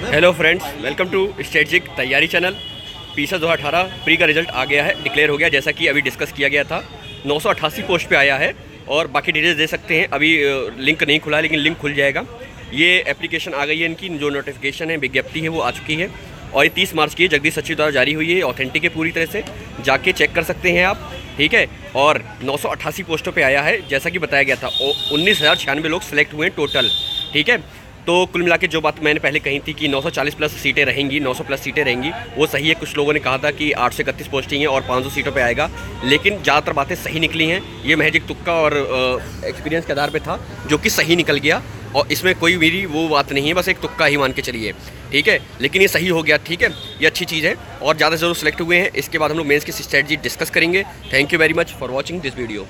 Hello friends welcome to strategic तैयारी channel पीसा दो अठारह प्री का रिज़ल्ट आ गया है डिक्लेयर हो गया, जैसा कि अभी डिस्कस किया गया था। नौ सौ अट्ठासी पोस्ट पे आया है और बाकी डिटेल्स दे सकते हैं। अभी लिंक नहीं खुला, लेकिन लिंक खुल जाएगा। ये एप्लीकेशन आ गई है इनकी, जो नोटिफिकेशन है, विज्ञप्ति है, वो आ चुकी है। और ये तीस मार्च की जगदीश सचिव द्वारा जारी हुई है ऑथेंटिक है पूरी तरह से। जाके चेक कर सकते हैं आप, ठीक है? और नौ सौ अट्ठासी पोस्टों पे आया है, जैसा कि बताया गया था उन्नीस हज़ार छियानवे लोग सेलेक्ट हुए हैं टोटल ठीक है? तो कुल मिला जो बात मैंने पहले कही थी कि 940 प्लस सीटें रहेंगी 900 प्लस सीटें रहेंगी, वो सही है। कुछ लोगों ने कहा था कि आठ से इकतीस पोस्टिंग है और 500 सीटों पे आएगा, लेकिन ज़्यादातर बातें सही निकली हैं। ये महज एक तुक्का और एक्सपीरियंस के आधार पे था, जो कि सही निकल गया, और इसमें कोई मेरी वो बात नहीं है, बस एक तुक्का ही मान के चलिए। ठीक है? लेकिन ये सही हो गया, ठीक है? ये अच्छी चीज़ है, और ज़्यादा से ज़रूर सेलेक्ट हुए हैं। इसके बाद हम लोग मेन्स की स्ट्रेटजी डिस्कस करेंगे। Thank you very much for watching this video